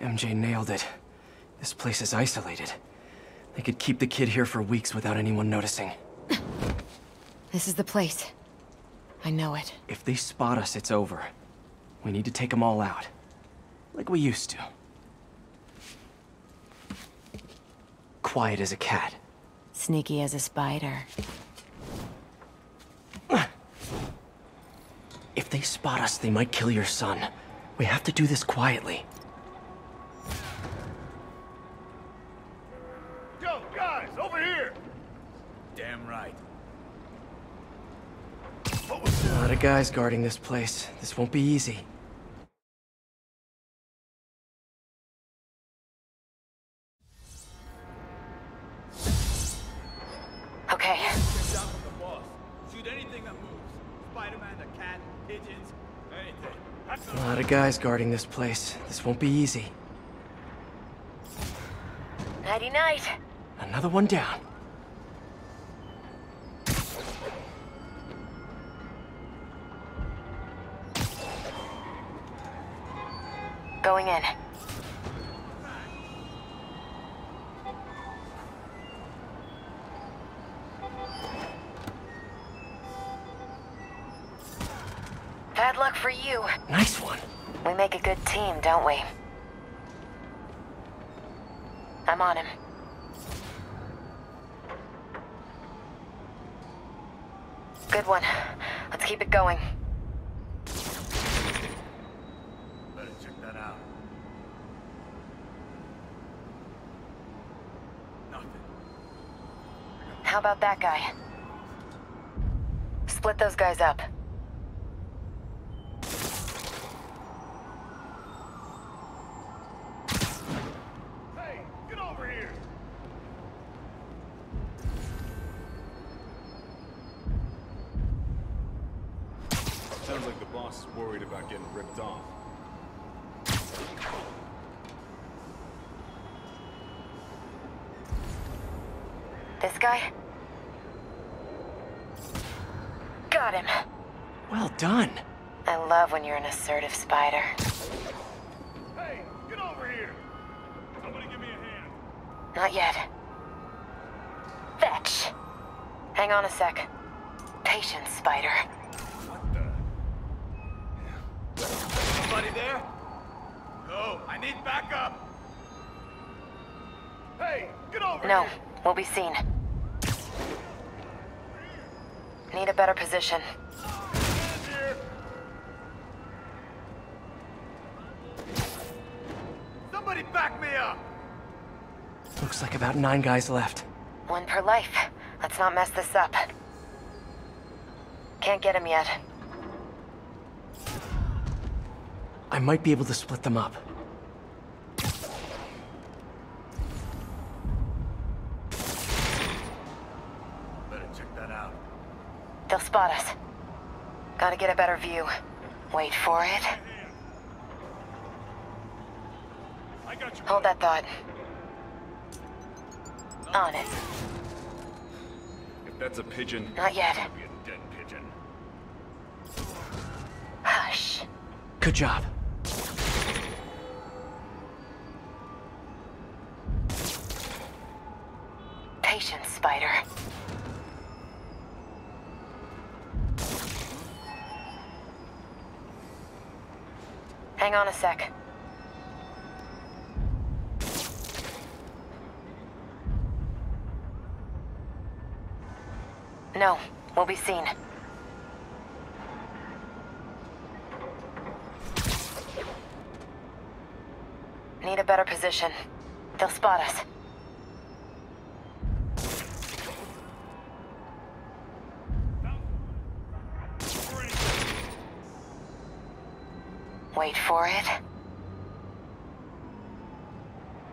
MJ nailed it. This place is isolated. They could keep the kid here for weeks without anyone noticing. This is the place. I know it. If they spot us, it's over. We need to take them all out. Like we used to. Quiet as a cat. Sneaky as a spider. If they spot us, they might kill your son. We have to do this quietly. Over here! Damn right. A lot of guys guarding this place. This won't be easy. Okay. Get down from the boss. Shoot anything that moves. Spider-Man, a cat, pigeons, anything. A lot of guys guarding this place. This won't be easy. Nighty night. Another one down. Going in. Bad luck for you. Nice one. We make a good team, don't we? I'm on him. Good one. Let's keep it going. Better check that out. Nothing. How about that guy? Split those guys up. Ripped off. This guy? Got him. Well done. I love when you're an assertive spider. Hey, get over here! Somebody give me a hand. Not yet. Fetch. Hang on a sec. Patience, spider. Somebody there? No, I need backup. Hey, get over No, here! we'll be seen. Need a better position. Somebody back me up. Looks like about nine guys left. One per life. Let's not mess this up. Can't get him yet. I might be able to split them up. Better check that out. They'll spot us. Gotta get a better view. Wait for it. I got you. Hold that thought. On it. If that's a pigeon, Not yet. be a dead pigeon. Hush. Good job. Patience, Spider. Hang on a sec. No, we'll be seen. Need a better position. They'll spot us. Wait for it.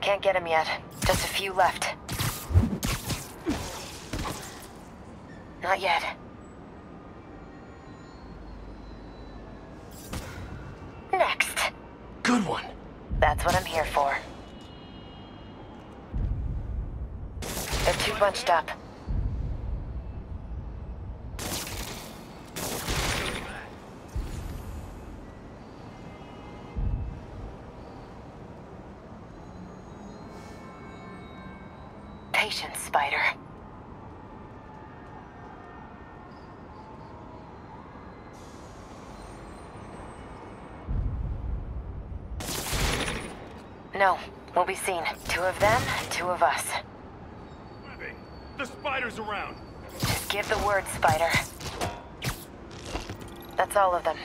Can't get him yet. Just a few left. Not yet. Next. Good one. That's what I'm here for. They're too bunched up. Patience, Spider. No, we'll be seen. Two of them, two of us. Webby, the spider's around. Just give the word, Spider. That's all of them.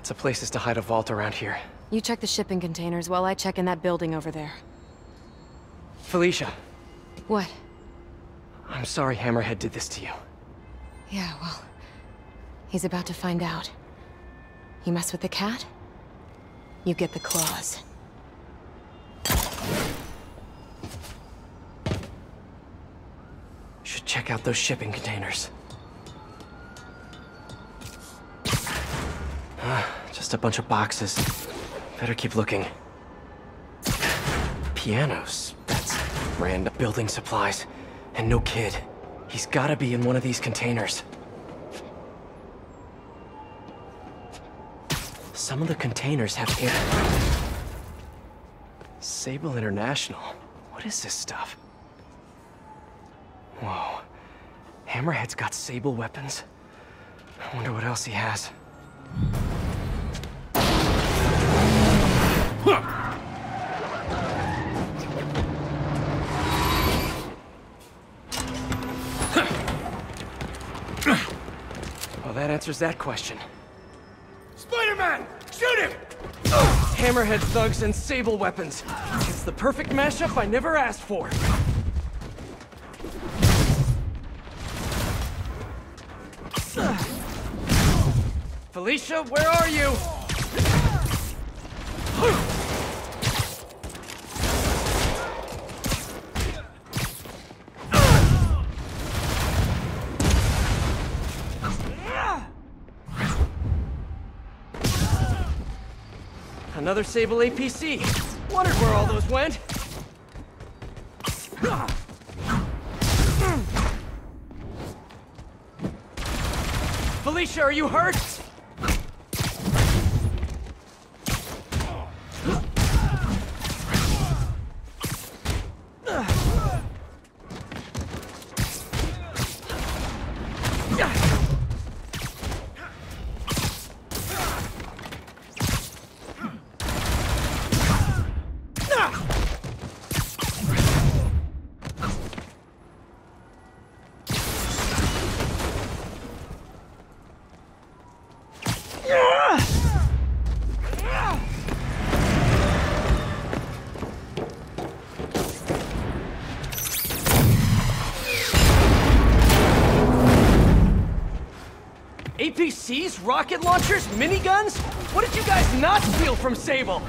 Lots of places to hide a vault around here. You check the shipping containers while I check in that building over there. Felicia, What? I'm sorry Hammerhead did this to you. Yeah, well... He's about to find out. You mess with the cat? You get the claws. Should check out those shipping containers. just a bunch of boxes. Better keep looking. Pianos. That's random building supplies. And no kid. He's gotta be in one of these containers. Some of the containers have air. Sable International. What is this stuff? Whoa. Hammerhead's got Sable weapons. I wonder what else he has. Well, that answers that question. Spider-Man! Shoot him! Hammerhead thugs and Sable weapons. It's the perfect mashup I never asked for. Felicia, where are you? Another Sable APC. Wondered where all those went. Felicia, are you hurt? APCs, rocket launchers, miniguns? What did you guys not steal from Sable?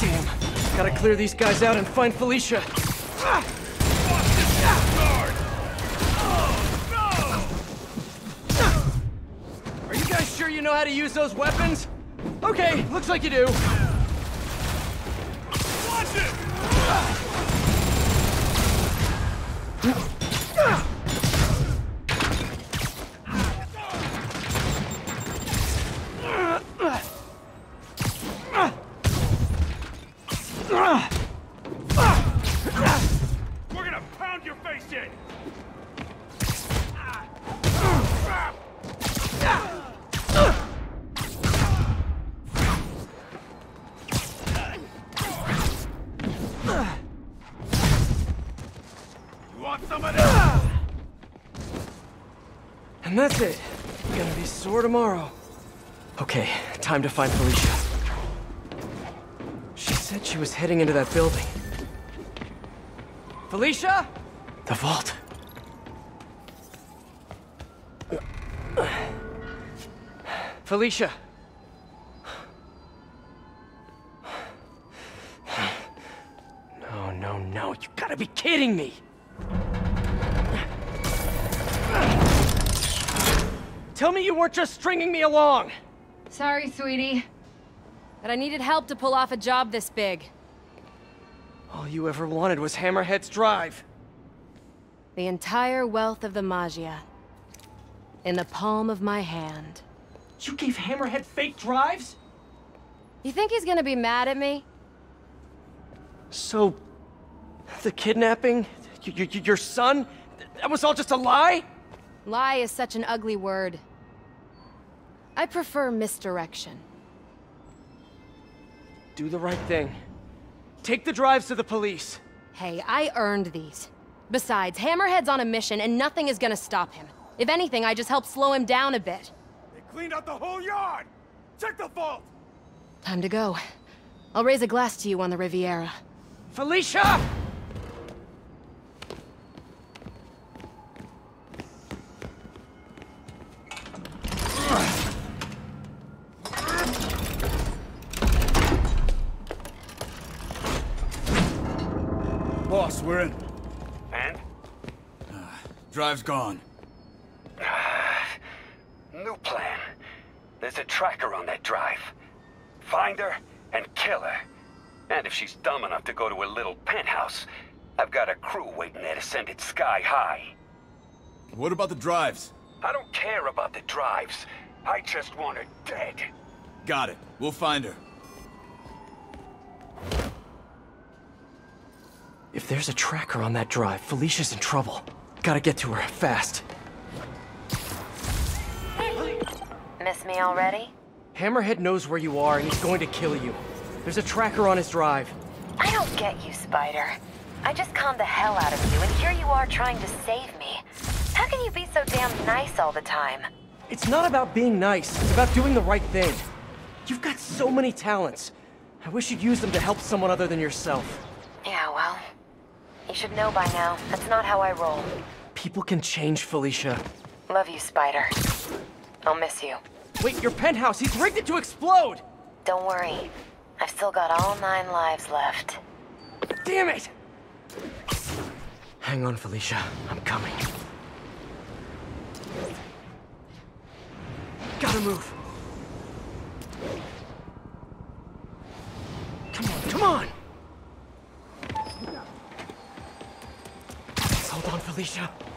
Damn. Gotta clear these guys out and find Felicia. Are you guys sure you know how to use those weapons? Okay, looks like you do. Watch it! And that's it. Gonna be sore tomorrow. Okay, time to find Felicia. She said she was heading into that building. Felicia? The vault. Felicia. No, no, no. You gotta be kidding me! Tell me you weren't just stringing me along! Sorry, sweetie. But I needed help to pull off a job this big. All you ever wanted was Hammerhead's drive. The entire wealth of the Maggia. In the palm of my hand. You gave Hammerhead fake drives? You think he's gonna be mad at me? So, the kidnapping, your son, that was all just a lie? Lie is such an ugly word. I prefer misdirection. Do the right thing. Take the drives to the police. Hey, I earned these. Besides, Hammerhead's on a mission and nothing is gonna stop him. If anything, I just help slow him down a bit. They cleaned out the whole yard! Check the vault! Time to go. I'll raise a glass to you on the Riviera. Felicia! Drive's gone. New plan. There's a tracker on that drive. Find her and kill her. And if she's dumb enough to go to her little penthouse, I've got a crew waiting there to send it sky high. What about the drives? I don't care about the drives. I just want her dead. Got it. We'll find her. If there's a tracker on that drive, Felicia's in trouble. Gotta get to her, fast. Miss me already? Hammerhead knows where you are and he's going to kill you. There's a tracker on his drive. I don't get you, Spider. I just conned the hell out of you, and here you are trying to save me. How can you be so damn nice all the time? It's not about being nice, it's about doing the right thing. You've got so many talents. I wish you'd use them to help someone other than yourself. You should know by now. That's not how I roll. People can change, Felicia. Love you, Spider. I'll miss you. Wait, your penthouse, he's rigged it to explode! Don't worry. I've still got all nine lives left. Damn it! Hang on, Felicia. I'm coming. Gotta move. Come on, come on! Hold